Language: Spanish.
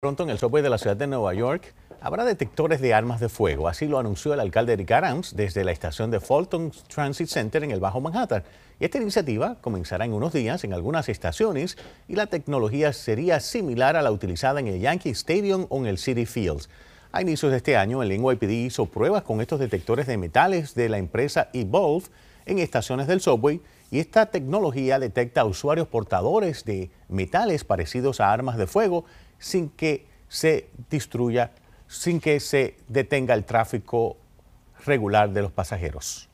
Pronto en el subway de la ciudad de Nueva York habrá detectores de armas de fuego. Así lo anunció el alcalde Eric Adams desde la estación de Fulton Transit Center en el Bajo Manhattan. Y esta iniciativa comenzará en unos días en algunas estaciones y la tecnología sería similar a la utilizada en el Yankee Stadium o en el City Fields. A inicios de este año, el NYPD hizo pruebas con estos detectores de metales de la empresa Evolve en estaciones del subway y esta tecnología detecta a usuarios portadores de metales parecidos a armas de fuego sin que se destruya, sin que se detenga el tráfico regular de los pasajeros.